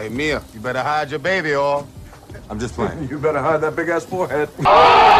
Hey, Mia, you better hide your baby, or I'm just playing. You better hide that big ass forehead.